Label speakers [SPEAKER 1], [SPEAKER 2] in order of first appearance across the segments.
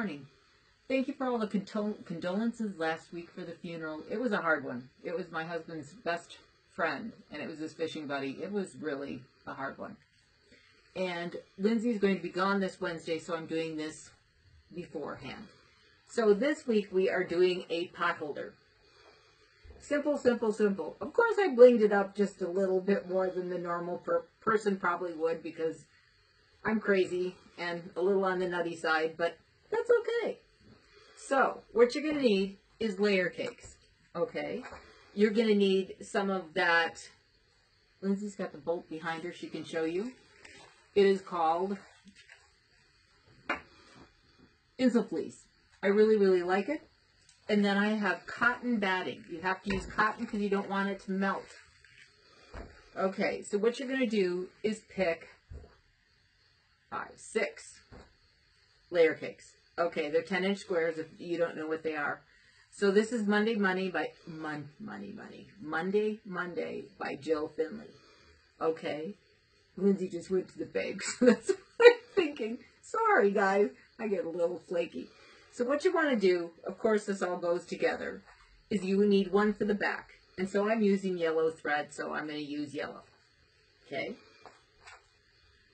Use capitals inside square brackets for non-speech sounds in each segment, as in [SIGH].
[SPEAKER 1] morning. Thank you for all the condol- condolences last week for the funeral. It was a hard one. It was my husband's best friend, and it was his fishing buddy. It was really a hard one. And Lindsay's going to be gone this Wednesday, so I'm doing this beforehand. So this week we are doing a pot holder. Simple, simple, simple. Of course, I blinged it up just a little bit more than the normal per- person probably would because I'm crazy and a little on the nutty side, but that's okay. So, what you're going to need is layer cakes. Okay? You're going to need some of that. Lindsay's got the bolt behind her. She can show you. It is called Insulfleece. I really, really like it. And then I have cotton batting. You have to use cotton because you don't want it to melt. Okay, so what you're going to do is pick five, six layer cakes. Okay, they're 10 inch squares if you don't know what they are. So this is Monday Money by Mon, Money Money. Monday Monday by Jill Finley. Okay. Lindsay just went to the bank, so [LAUGHS] that's what I'm thinking. Sorry guys, I get a little flaky. So what you want to do, of course this all goes together, is you need one for the back. And so I'm using yellow thread, so I'm going to use yellow. Okay.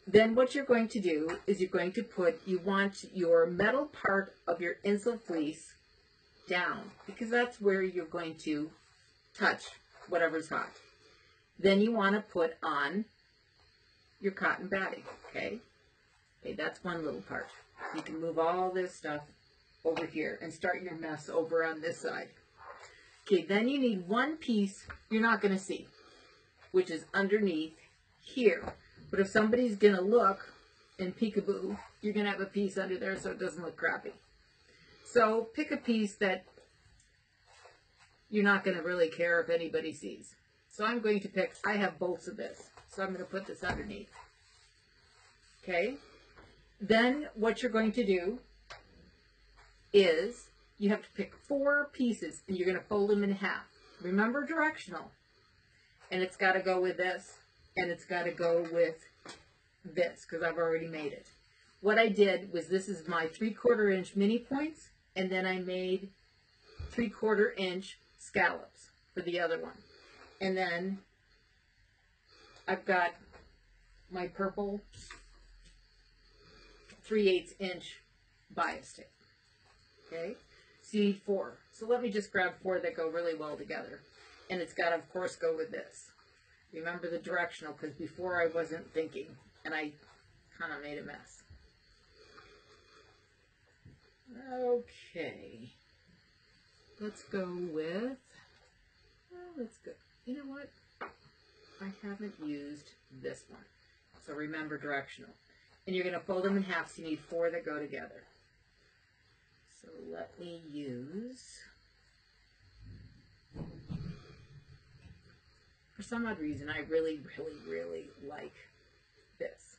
[SPEAKER 1] Then what you're going to do is you're going to put, you want your metal part of your insul fleece down because that's where you're going to touch whatever's hot. Then you want to put on your cotton batting, okay? Okay, that's one little part. You can move all this stuff over here and start your mess over on this side. Okay, then you need one piece you're not going to see, which is underneath here. But if somebody's going to look in peekaboo, you're going to have a piece under there so it doesn't look crappy. So pick a piece that you're not going to really care if anybody sees. So I'm going to pick, I have bolts of this. So I'm going to put this underneath. Okay. Then what you're going to do is you have to pick four pieces and you're going to fold them in half. Remember directional. And it's got to go with this and it's got to go with this because I've already made it. What I did was this is my three quarter inch mini points and then I made three quarter inch scallops for the other one. And then I've got my purple 3 8 inch bias tape. Okay, so you need four. So let me just grab four that go really well together. And it's got to, of course, go with this. Remember the directional, because before I wasn't thinking, and I kind of made a mess. Okay. Let's go with, well, let's go, you know what? I haven't used this one. So remember directional. And you're going to fold them in half, so you need four that go together. So let me use, for some odd reason, I really, really, really like this.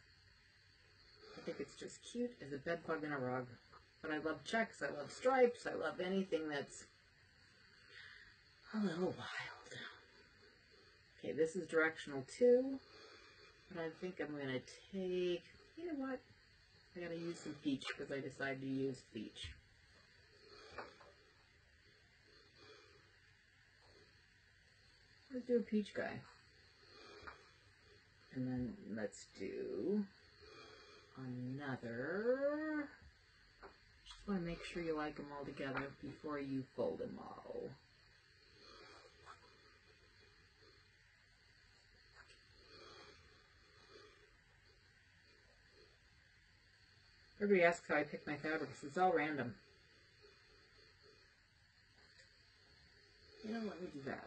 [SPEAKER 1] I think it's just cute as a bed bug in a rug. But I love checks, I love stripes, I love anything that's a little wild. Okay, this is directional too. But I think I'm going to take, you know what? I gotta use some peach because I decided to use peach. Let's do a peach guy. And then let's do another. Just want to make sure you like them all together before you fold them all. Everybody asks how I pick my fabrics. It's all random. You know, let me do that.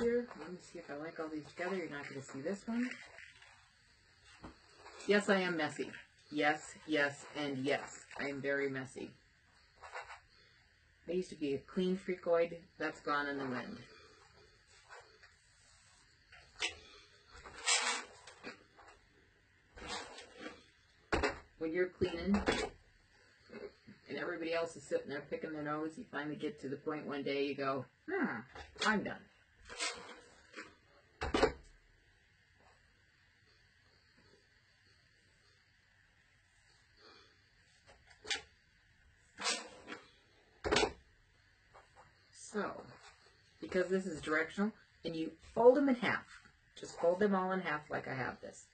[SPEAKER 1] Here. Let me see if I like all these together. You're not going to see this one. Yes, I am messy. Yes, yes, and yes. I am very messy. I used to be a clean freakoid. That's gone in the wind. When you're cleaning and everybody else is sitting there picking their nose, you finally get to the point one day you go, hmm, I'm done. so, because this is directional, and you fold them in half. Just fold them all in half like I have this.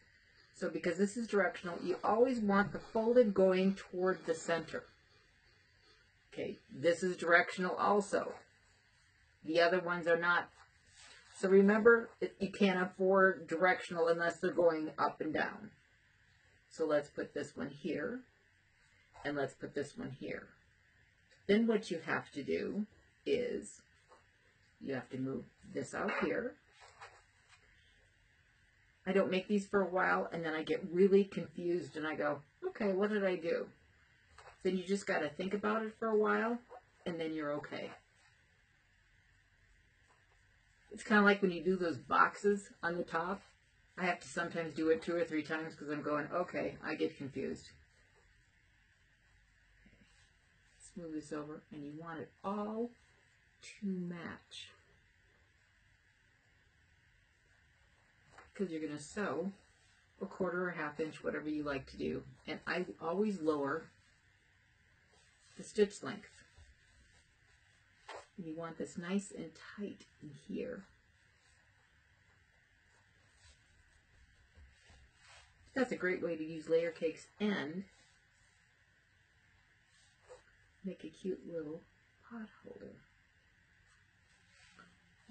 [SPEAKER 1] So because this is directional, you always want the folded going toward the center. Okay, this is directional also. The other ones are not. So remember, you can't afford directional unless they're going up and down. So let's put this one here, and let's put this one here. Then what you have to do is you have to move this out here. I don't make these for a while and then I get really confused and I go, okay, what did I do? Then you just got to think about it for a while and then you're okay. It's kind of like when you do those boxes on the top. I have to sometimes do it two or three times because I'm going, okay, I get confused. Let's move this over and you want it all to match. Because you're going to sew a quarter or a half inch, whatever you like to do. And I always lower the stitch length. You want this nice and tight in here. That's a great way to use layer cakes and make a cute little pot holder.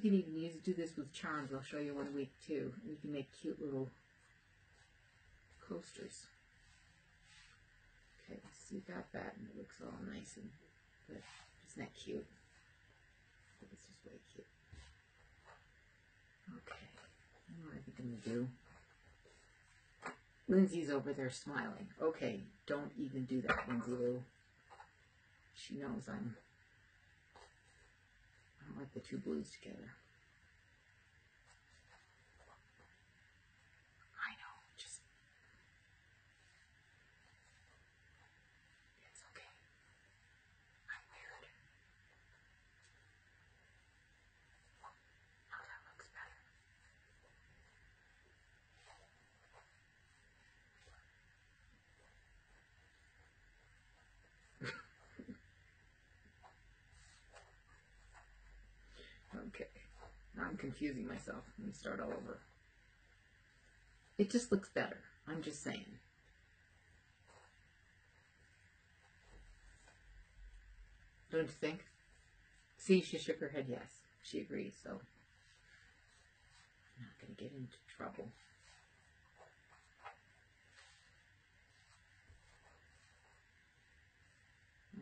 [SPEAKER 1] You can even use do this with charms. I'll show you one week too. And you can make cute little coasters. Okay, so you got that and it looks all nice and good. Isn't that cute? This is way cute. Okay, I what I think I'm gonna do. Lindsay's over there smiling. Okay, don't even do that, Lindsay Lou. She knows I'm I the two blues together. I know, just it's okay. I'm weird. Now that looks better. Okay. Now I'm confusing myself. Me start all over. It just looks better. I'm just saying. Don't you think? See, she shook her head yes. She agrees, so I'm not going to get into trouble.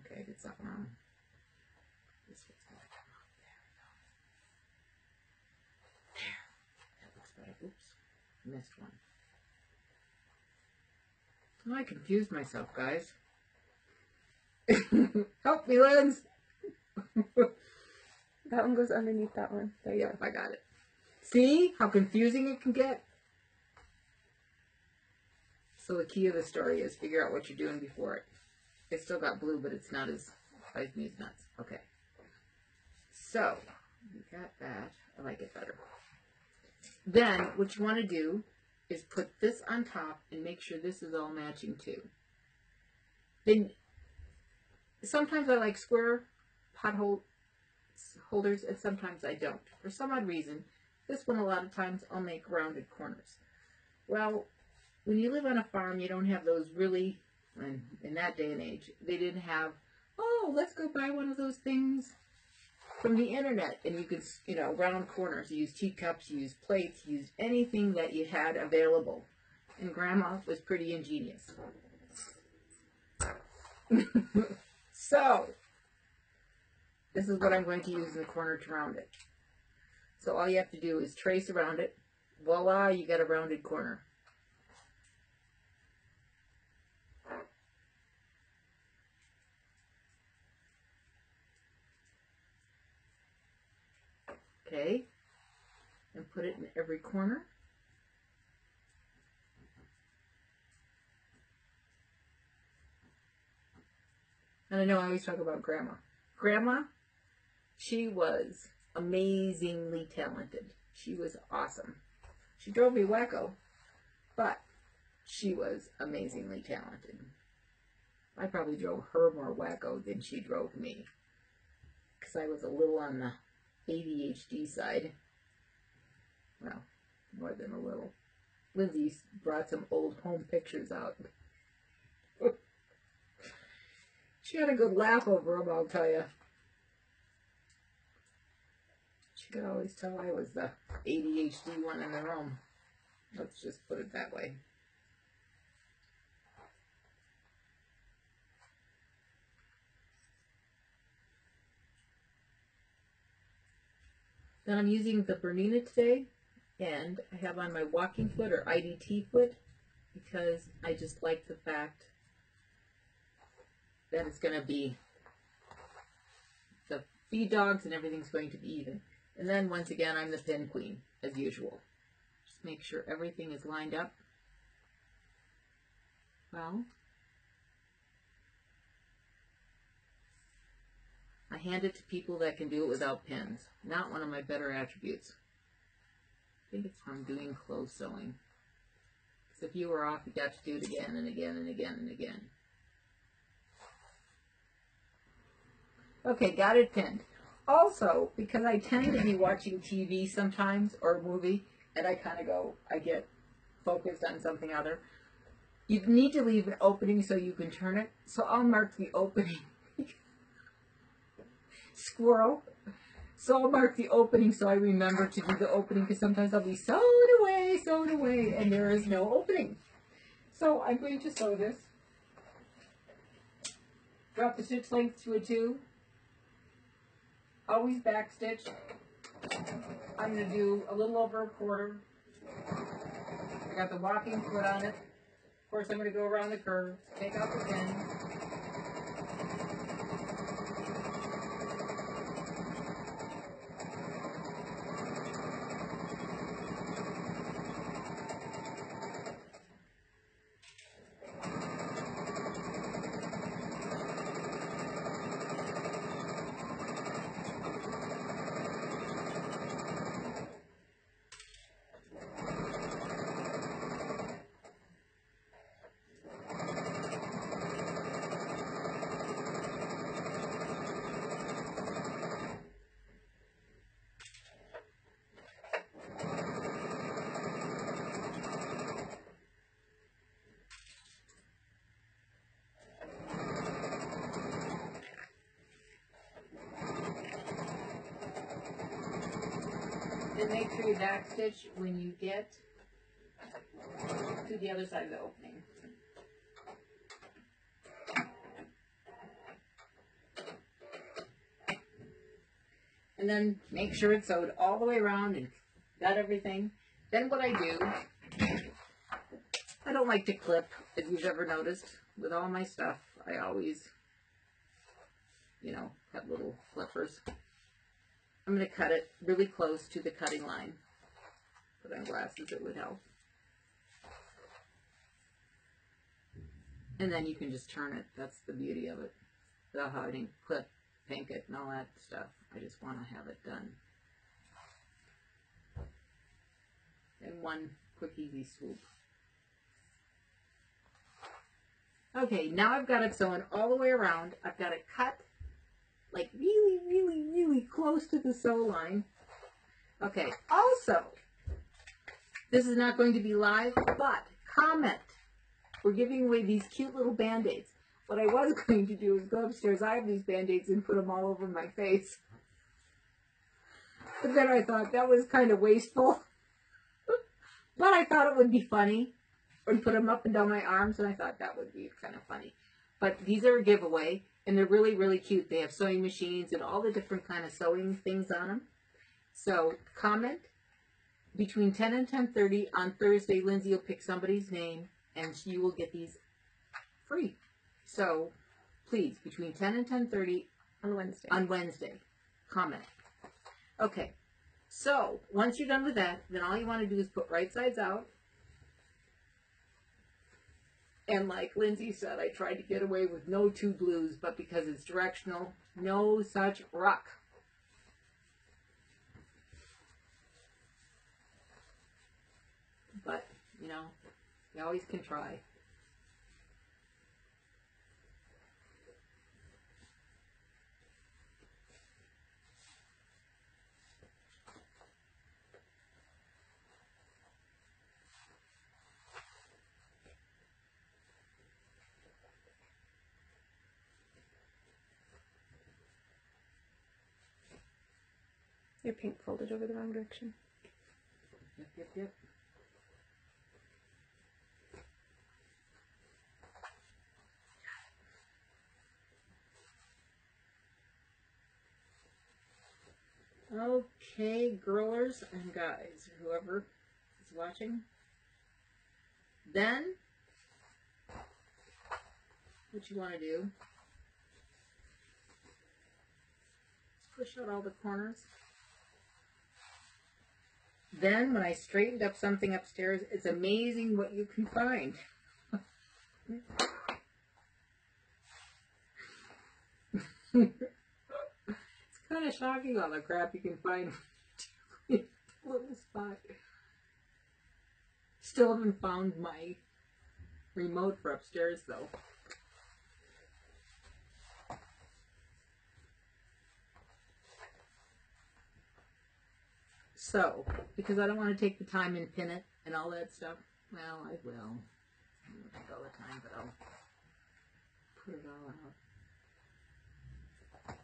[SPEAKER 1] Okay, I did something wrong. This one's going to come out. There we go. There. That looks better. Oops. Missed one. Oh, I confused myself, guys. [LAUGHS] Help me, Lens. [LAUGHS]
[SPEAKER 2] That one goes underneath that one. There you
[SPEAKER 1] Yep, I got it. See how confusing it can get? So the key of the story is figure out what you're doing before it. It's still got blue, but it's not as me as nuts. Okay. So we got that. I like it better. Then what you want to do is put this on top and make sure this is all matching too. Then sometimes I like square pot holders and sometimes I don't. For some odd reason, this one a lot of times I'll make rounded corners. Well, when you live on a farm, you don't have those really, and in that day and age, they didn't have, oh, let's go buy one of those things from the internet and you could, you know, round corners. You use teacups, you use plates, you use anything that you had available. And grandma was pretty ingenious. [LAUGHS] so, this is what I'm going to use in the corner to round it. So all you have to do is trace around it. Voila, you got a rounded corner. Okay, and put it in every corner. And I know I always talk about grandma. Grandma, she was amazingly talented. She was awesome. She drove me wacko, but she was amazingly talented. I probably drove her more wacko than she drove me. Because I was a little on the ADHD side. Well, more than a little. Lindsay brought some old home pictures out. [LAUGHS] she had a good laugh over them, I'll tell you. She could always tell I was the ADHD one in the room. Let's just put it that way. Then I'm using the Bernina today, and I have on my walking foot or IDT foot because I just like the fact that it's going to be the feed dogs and everything's going to be even. And then once again, I'm the pin queen as usual. Just make sure everything is lined up. Well, I hand it to people that can do it without pins. Not one of my better attributes. I think it's from doing clothes sewing. Because if you were off, you got to do it again and again and again and again. Okay, got it pinned. Also, because I tend to be watching TV sometimes or a movie, and I kind of go, I get focused on something other. You need to leave an opening so you can turn it. So I'll mark the opening squirrel. So I'll mark the opening so I remember to do the opening because sometimes I'll be sewed away, sewed away, and there is no opening. So I'm going to sew this. Drop the stitch length to a two. Always back stitch. I'm going to do a little over a quarter. I got the walking foot on it. Of course, I'm going to go around the curve, take out the pin. Then make sure you back stitch when you get to the other side of the opening. And then make sure it's sewed all the way around and got everything. Then what I do, I don't like to clip, if you've ever noticed. With all my stuff, I always, you know, have little clippers. I'm going to cut it really close to the cutting line. Put on glasses, it would help. And then you can just turn it. That's the beauty of it. Without having to clip, pink it, and all that stuff. I just want to have it done. In one quick, easy swoop. Okay, now I've got it sewn all the way around. I've got it cut like really, really, really close to the sew line. Okay, also, this is not going to be live, but comment. We're giving away these cute little band-aids. What I was [LAUGHS] going to do is go upstairs. I have these band-aids and put them all over my face. But then I thought that was kind of wasteful. [LAUGHS] but I thought it would be funny. Or put them up and down my arms, and I thought that would be kind of funny. But these are a giveaway and they're really, really cute. They have sewing machines and all the different kind of sewing things on them. So comment between 10 and 10.30 on Thursday. Lindsay will pick somebody's name and you will get these free. So please, between 10 and 10.30
[SPEAKER 2] on Wednesday.
[SPEAKER 1] on Wednesday, comment. Okay, so once you're done with that, then all you want to do is put right sides out and like Lindsay said, I tried to get away with no two blues, but because it's directional, no such ruck. But, you know, you always can try.
[SPEAKER 2] Your pink folded over the wrong direction.
[SPEAKER 1] Yep, yep, yep. Okay, girlers and guys, whoever is watching. Then, what you want to do is push out all the corners. Then, when I straightened up something upstairs, it's amazing what you can find. it's kind of shocking all the crap you can find in little spot. Still haven't found my remote for upstairs though. So, because I don't want to take the time and pin it and all that stuff, well, I will. I won't take all the time, but I'll put it all out.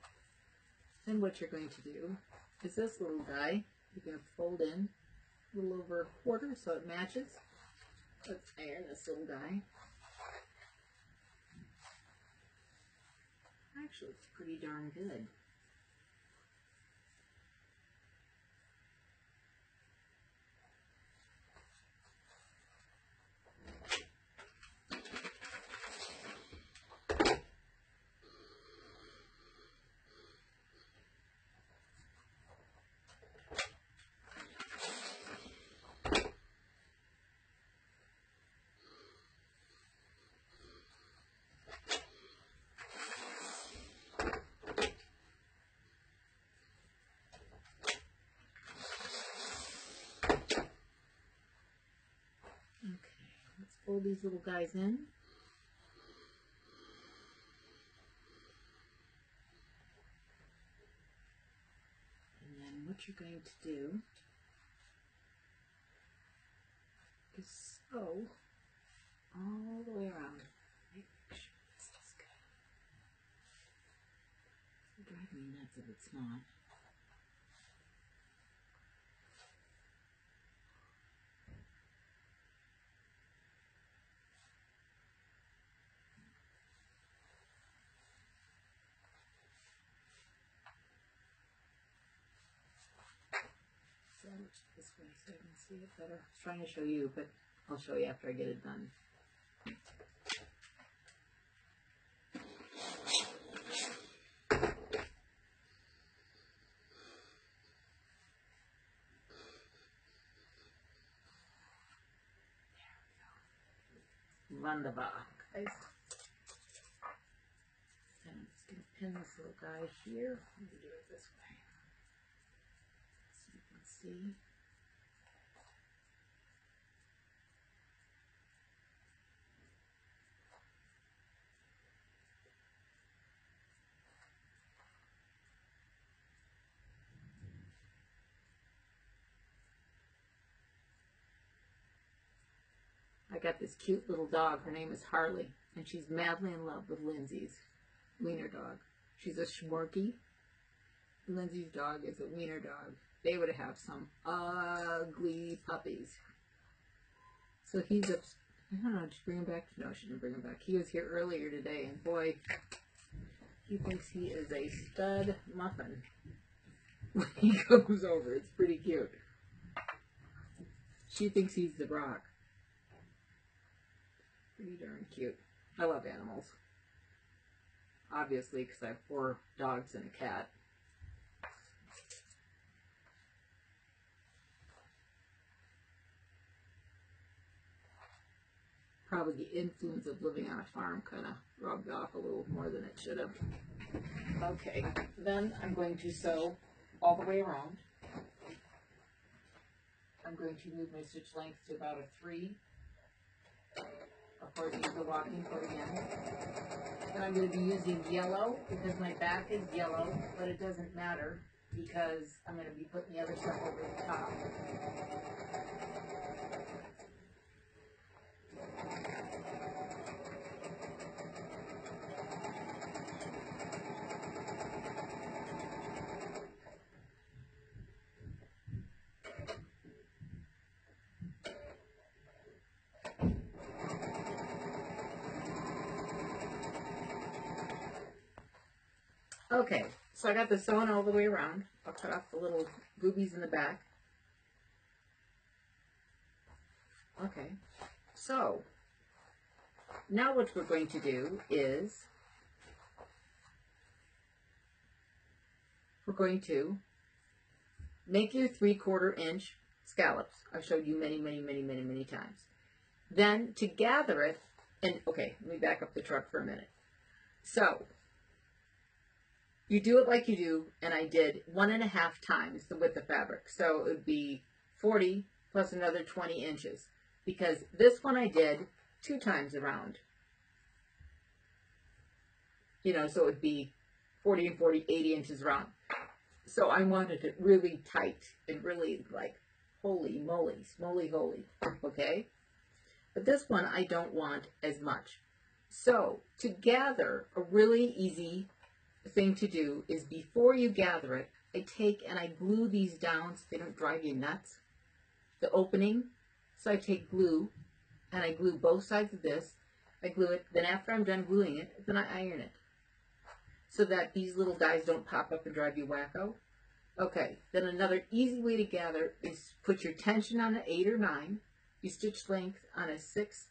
[SPEAKER 1] Then what you're going to do is this little guy, you're going to fold in a little over a quarter so it matches. Let's iron this little guy. Actually, it's pretty darn good. Okay, let's these little guys in. And then what you're going to do is sew all the way around. Make sure this is good. It'll drive me nuts if it's not. So this way so I can see it better. I was trying to show you, but I'll show you after I get it done. Wunderbar, guys. And I'm just gonna pin this little guy here. Let me do it this way. See. I got this cute little dog. Her name is Harley, and she's madly in love with Lindsay's wiener dog. She's a Schmorky. Lindsay's dog is a wiener dog. They would have some ugly puppies. So he's up. I don't know. Just bring him back. No, she didn't bring him back. He was here earlier today, and boy, he thinks he is a stud muffin. When [LAUGHS] he comes over, it's pretty cute. She thinks he's the rock. Pretty darn cute. I love animals. Obviously, because I have four dogs and a cat. Probably the influence of living on a farm kind of rubbed off a little more than it should have. Okay, then I'm going to sew all the way around. I'm going to move my stitch length to about a three. Of course, use the walking foot again. And I'm going to be using yellow because my back is yellow, but it doesn't matter because I'm going to be putting the other stuff over the top. Okay, so I got the sewn all the way around. I'll cut off the little boobies in the back. Okay, so now what we're going to do is we're going to make your three quarter inch scallops. I've showed you many, many, many, many, many times. Then to gather it, and okay, let me back up the truck for a minute. So you do it like you do, and I did one and a half times the width of fabric. So it would be 40 plus another 20 inches. Because this one I did two times around. You know, so it would be 40 and 40, 80 inches around. So I wanted it really tight and really like, holy moly, smoly holy, okay? But this one I don't want as much. So to gather, a really easy thing to do is before you gather it, I take and I glue these down so they don't drive you nuts. The opening, so I take glue and I glue both sides of this. I glue it, then after I'm done gluing it, then I iron it. So that these little guys don't pop up and drive you wacko. Okay, then another easy way to gather is put your tension on an 8 or 9, your stitch length on a 6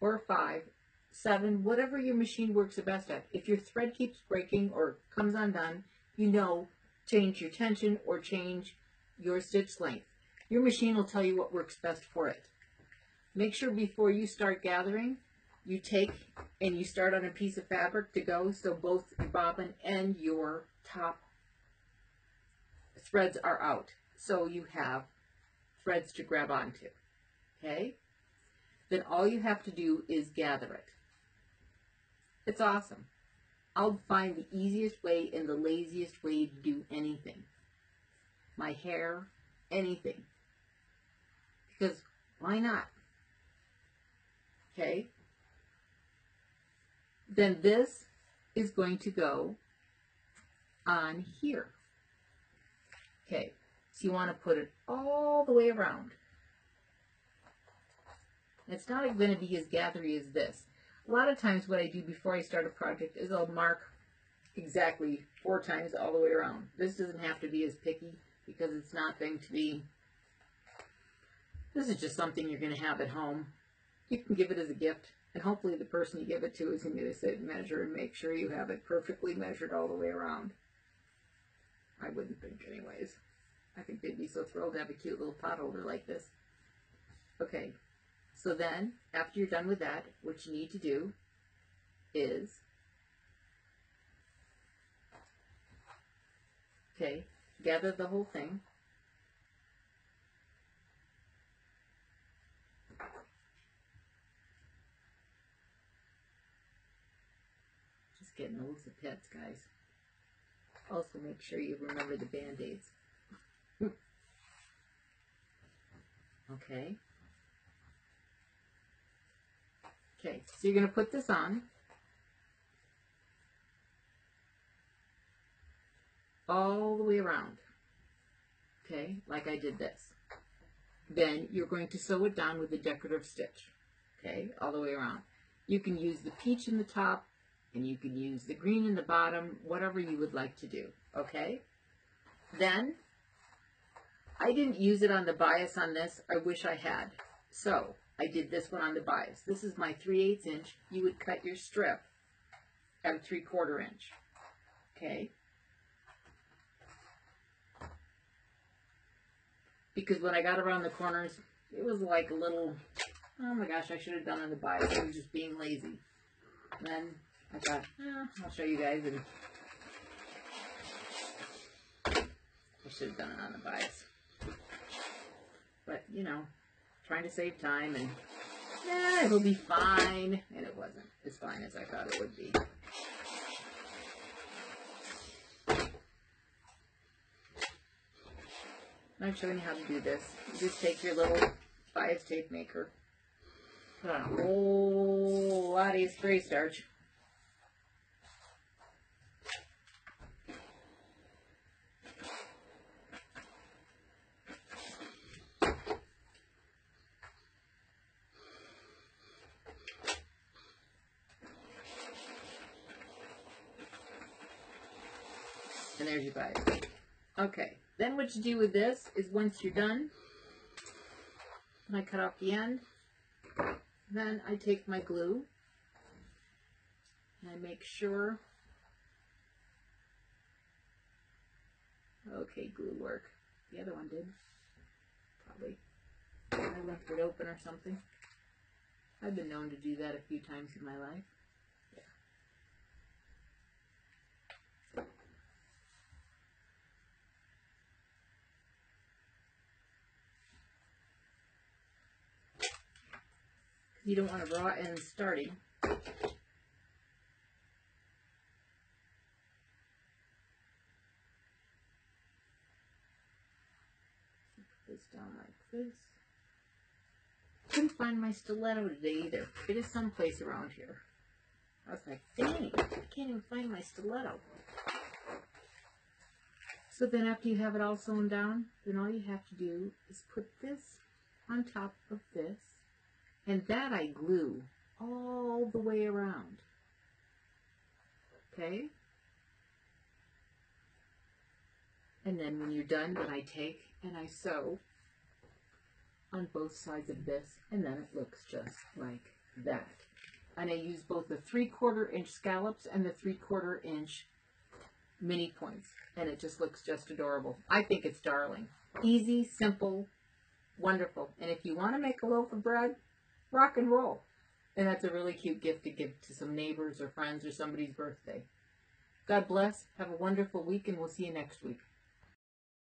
[SPEAKER 1] or a 5, seven, whatever your machine works the best at. If your thread keeps breaking or comes undone, you know, change your tension or change your stitch length. Your machine will tell you what works best for it. Make sure before you start gathering, you take and you start on a piece of fabric to go so both your bobbin and your top threads are out. So you have threads to grab onto. Okay? Then all you have to do is gather it. It's awesome. I'll find the easiest way and the laziest way to do anything. My hair, anything. Because why not? Okay? Then this is going to go on here. Okay, so you want to put it all the way around. It's not going to be as gathery as this a lot of times what I do before I start a project is I'll mark exactly four times all the way around. This doesn't have to be as picky because it's not going to be, this is just something you're going to have at home. You can give it as a gift and hopefully the person you give it to is going to sit and measure and make sure you have it perfectly measured all the way around. I wouldn't think anyways. I think they'd be so thrilled to have a cute little pot holder like this. Okay, so then, after you're done with that, what you need to do is, okay, gather the whole thing. Just getting loads of pets, guys. Also, make sure you remember the band-aids. [LAUGHS] okay. Okay, so you're going to put this on. All the way around. Okay, like I did this. Then you're going to sew it down with a decorative stitch. Okay, all the way around. You can use the peach in the top, and you can use the green in the bottom, whatever you would like to do. Okay? Then, I didn't use it on the bias on this. I wish I had. So, I did this one on the bias. This is my 3 8 inch. You would cut your strip at a 3 quarter inch. Okay? Because when I got around the corners, it was like a little, oh my gosh, I should have done on the bias. I was just being lazy. And then I thought, eh, I'll show you guys and I should have done it on the bias. But, you know, trying to save time and yeah, it'll be fine. And it wasn't as fine as I thought it would be. I'm showing you how to do this. You just take your little bias tape maker, put on a whole lot of spray starch. And there's your bite. Okay. Then what you do with this is once you're done, I cut off the end, then I take my glue and I make sure. Okay, glue work. The other one did. Probably. I left it open or something. I've been known to do that a few times in my life. You don't want a raw end starting. Put this down like this. Couldn't find my stiletto today either. It is someplace around here. I was like, dang, I can't even find my stiletto. So then after you have it all sewn down, then all you have to do is put this on top of this and that I glue all the way around. Okay? And then when you're done, then I take and I sew on both sides of this, and then it looks just like that. And I use both the three quarter inch scallops and the three quarter inch mini points, and it just looks just adorable. I think it's darling. Easy, simple, wonderful. And if you want to make a loaf of bread, rock and roll. And that's a really cute gift to give to some neighbors or friends or somebody's birthday. God bless. Have a wonderful week, and we'll see you next week.